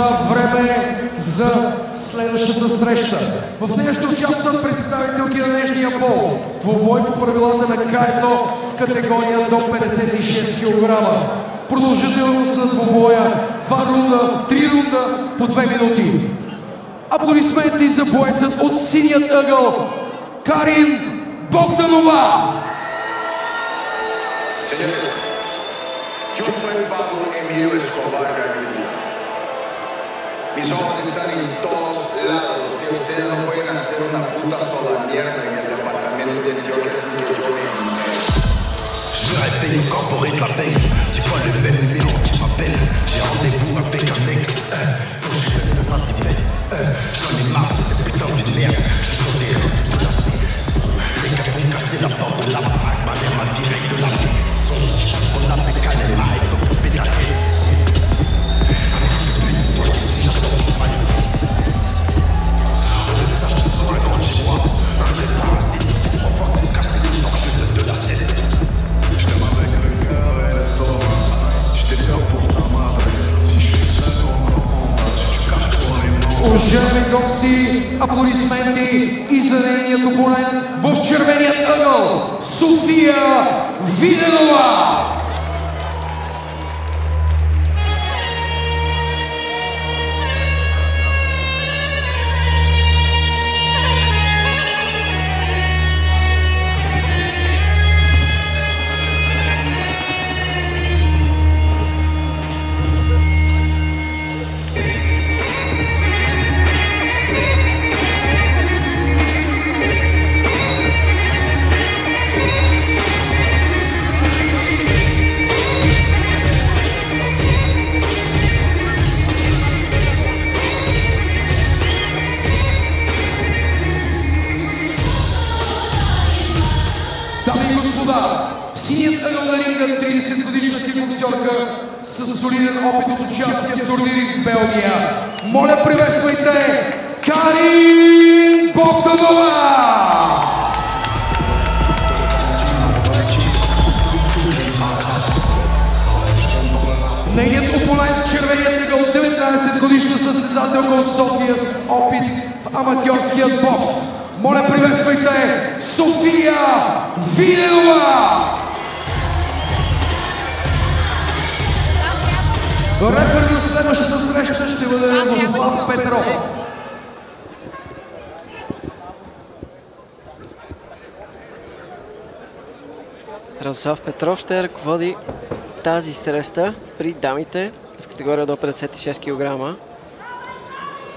господа, време за следващата среща. В нея ще участват представителки на днешния пол. Двобой по правилата на К1 в категория до 56 кг. Продължителност на двобоя 2 рунда, 3 рунда по 2 минути. Аплодисменти за боецът от синият ъгъл Карин Богданова! Soy Pablo Emilio Escobar Gaviria. Mis ojos están en todos lados y ustedes no pueden hacer una puta sola mierda en el departamento de Antioquia sin que yo me. Je me réveille incorporé de la veille C'est pas le même numéro qui m'appelle. J'ai rendez-vous avec un mec euh, Faut que je donne de ma Уважаеми гости, аплодисменти и за нейният в червеният ъгъл София Виденова! Господа, в синият ъгъл на ринга 30 годишна кикбоксерка с солиден опит от участие в турнири в Белгия. Моля, приветствайте Карин Богданова! Нейният опонент в червеният ъгъл 19 годишна състезателка от София с опит в аматьорският бокс. Моля, приветствайте София Виденова! Рефер на следващата среща ще бъде Радослав Петров. Радослав Петров ще ръководи тази среща при дамите в категория до 56 кг.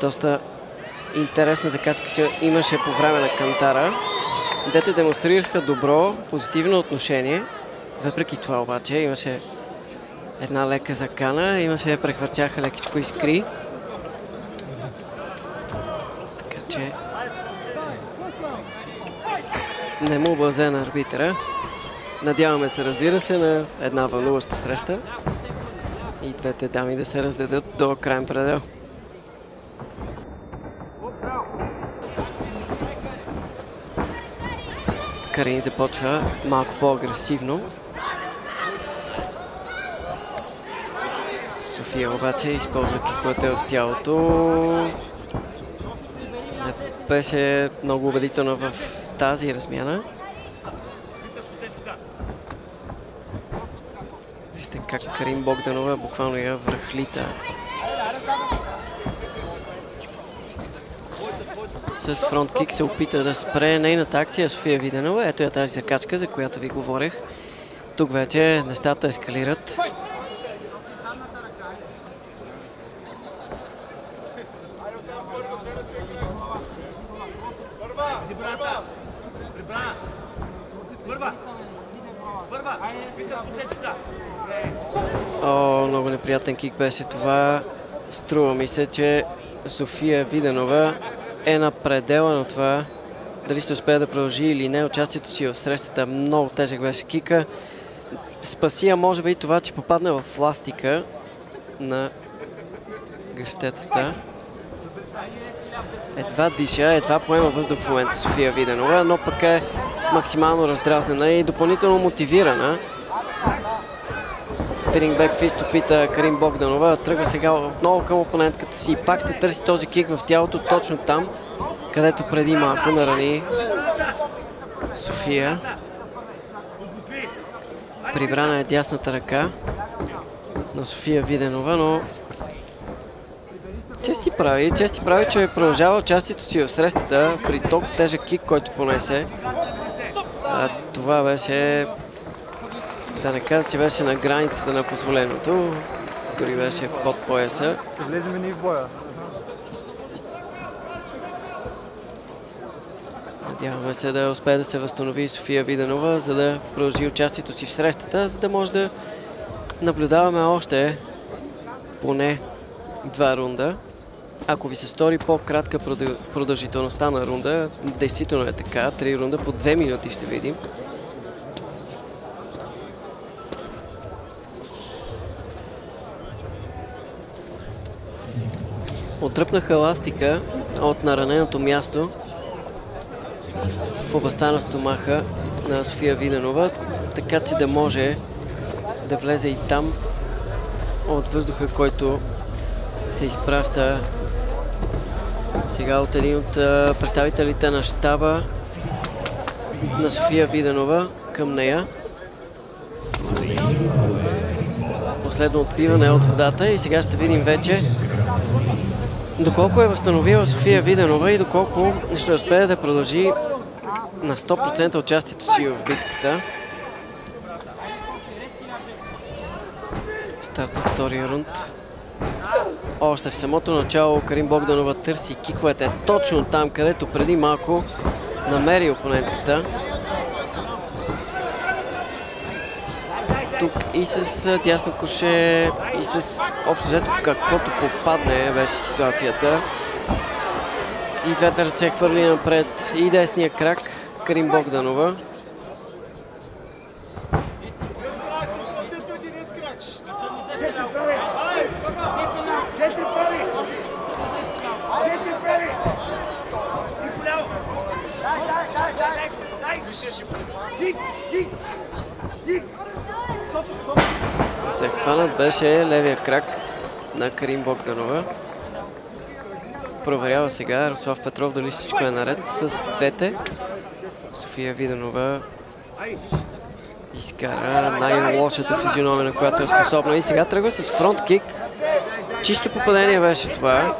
Доста интересна закачка се имаше по време на кантара. Двете демонстрираха добро, позитивно отношение. Въпреки това обаче имаше една лека закана, имаше прехвърчаха лекичко искри. Така че не му бълзе на арбитъра. Надяваме се, разбира се, на една вълнуваща среща и двете дами да се раздадат до крайен предел. Карин започва малко по-агресивно. София обаче използва киковете в тялото. Не беше много убедителна в тази размяна. Вижте как Карин Богданова буквално я връхлита. С фронткик се опита да спре нейната акция София Виденова. Ето я тази закачка, за която ви говорех. Тук вече нещата ескалират. О, много неприятен кик беше това. Струва ми се, че София Виденова е на предела на това дали ще успее да продължи или не участието си в срещата. Много тежък беше кика. Спасия може би това, че попадна в ластика на гъщетата. Едва диша, едва поема въздух в момента София Виденова, но пък е максимално раздразнена и допълнително мотивирана. спиринг бек фист опита Карим Богданова. Тръгва сега отново към опонентката си. Пак ще търси този кик в тялото точно там, където преди малко нарани София. Прибрана е дясната ръка на София Виденова, но чести прави, чести прави, че продължава участието си в срещата при толкова тежък кик, който понесе. Това беше, да не кажа, че беше на границата на позволеното, дори беше под пояса. Ще влезем и ние в боя. Надяваме се да успее да се възстанови София Виденова, за да продължи участието си в срещата, за да може да наблюдаваме още поне два рунда. Ако ви се стори по-кратка продължителността на рунда, действително е така. Три рунда по две минути ще видим. Отръпнаха ластика от нараненото място в областта на стомаха на София Виденова, така че да може да влезе и там от въздуха, който се изпраща сега от един от представителите на щаба на София Виденова към нея. Последно отпиване от водата и сега ще видим вече доколко е възстановила София Виденова и доколко ще успее да продължи на 100% участието си в битката. Старт на втория рунд. Още в самото начало Карим Богданова търси киковете точно там, където преди малко намери опонентата. Тук и с дясно коше, и с общо взето каквото попадне беше ситуацията. И двете ръце хвърли напред и десния крак Карим Богданова. Захванат беше левия крак на Карим Богданова. Проверява сега Руслав Петров дали всичко е наред с двете. София Виденова изкара най-лошата физиономия, на която е способна. И сега тръгва с фронт кик. Чисто попадение беше това.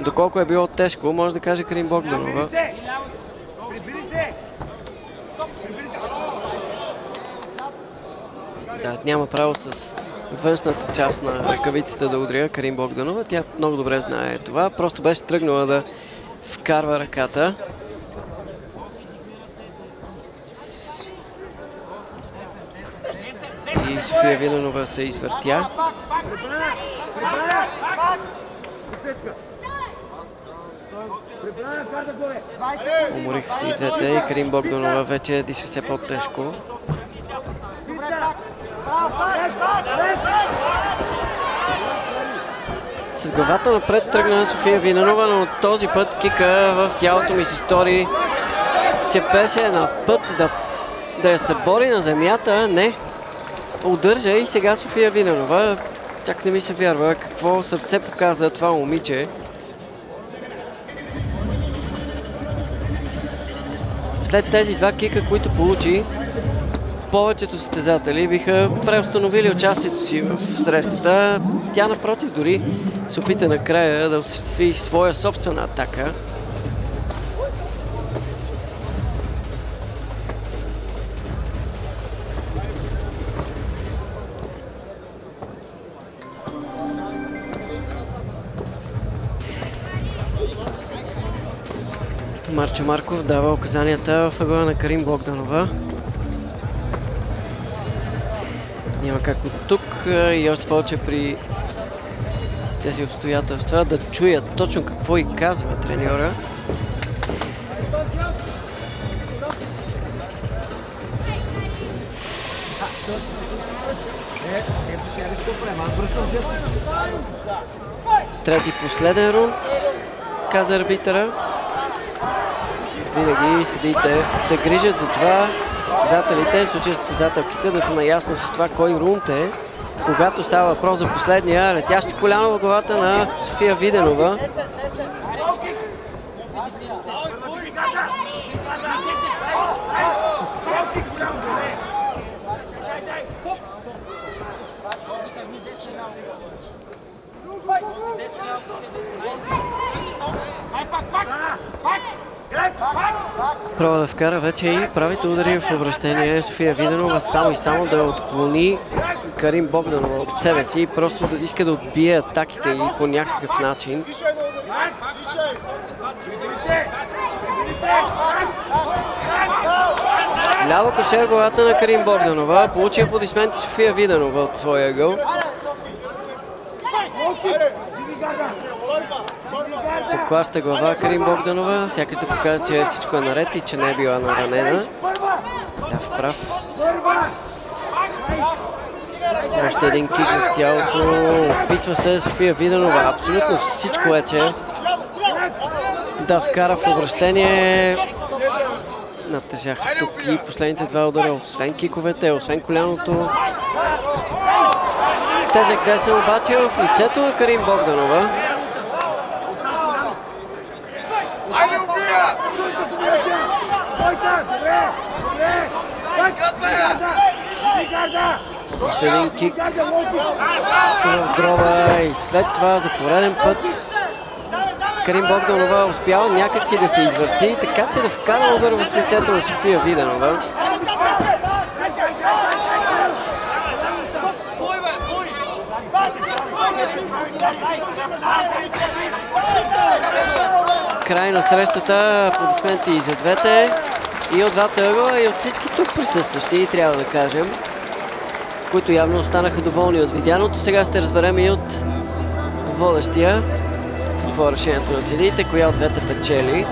Доколко е било тежко, може да каже Карим Богданова. Да, няма право с външната част на ръкавиците да удря Карим Богданова. Тя много добре знае това. Просто беше тръгнала да вкарва ръката. И София Виленова се извъртя. Умориха се и двете и Карим Богданова вече диша все по-тежко. С главата напред тръгна София Винанова, но този път кика в тялото ми се стори, че беше на път да, да я събори на земята. Не, удържа и сега София Винанова. Чак не ми се вярва какво сърце показа това момиче. След тези два кика, които получи, повечето състезатели биха преустановили участието си в срещата. Тя напротив дори се опита накрая да осъществи своя собствена атака. Марчо Марков дава указанията в ъгъла на Карим Богданова. Няма как от тук и още повече при тези обстоятелства да чуят точно какво и казва треньора. Трети последен рунд, каза арбитъра. Винаги съдиите се грижат за това състезателите, в случая състезателките, да са наясно с това кой рунт е. Когато става въпрос за последния, летящи коляно в главата на София Виденова. Пробва да вкара вече и правите удари в обращение София Виденова само и само да отклони Карим Богданова от себе си и просто да иска да отбие атаките и по някакъв начин. Ляво кошер главата на Карим Богданова. Получи аплодисменти София Виденова от своя гъл. Поклаща глава Карим Богданова, сякаш да покаже, че всичко е наред и че не е била наранена. Ляв прав. Още един кик в тялото. Опитва се София Виденова. Абсолютно всичко вече да вкара в обращение. Натежаха тук и последните два удара, освен киковете, освен коляното. Тежък десен обаче в лицето на Карим Богданова. Още един кик. В гроба и след това за пореден път Карим Богданова успява някакси да се извърти, така че да вкара удар в лицето на София Виденова. Край на срещата, аплодисменти и за двете, и от двата ъгъла, и от всички тук присъстващи, трябва да кажем, които явно останаха доволни от видяното. Сега ще разберем и от водещия какво е решението на съдиите, коя от двете печели.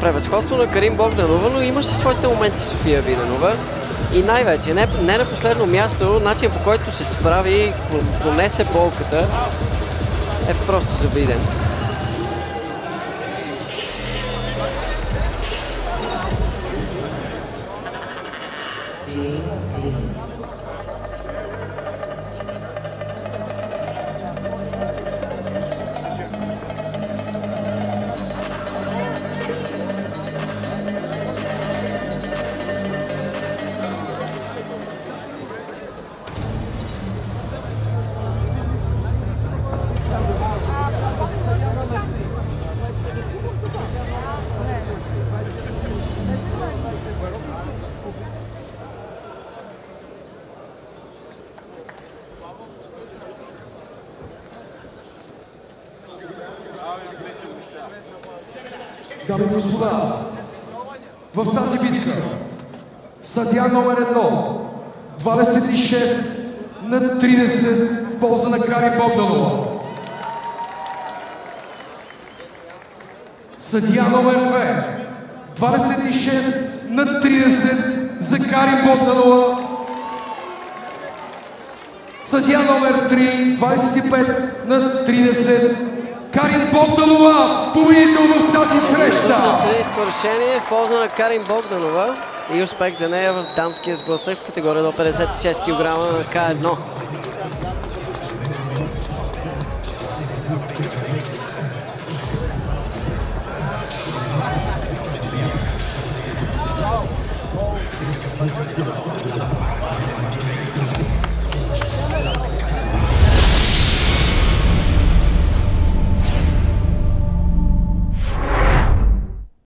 Превъзходство на Карим Богданова, но имаше своите моменти София Виденова. И най-вече, не, не на последно място, начин по който се справи, понесе болката, е просто завиден. Дами и господа, в тази битка съдя номер едно, 26 на 30 в полза на Кари Богданова. Съдия номер 2, 26 на 30 за Кари Богданова. Съдия номер 3, 25 на 30 Карин Богданова, победител в тази среща! Съдийско решение в полза на Карин Богданова и успех за нея в дамския сблъсък в категория до 56 кг на К1.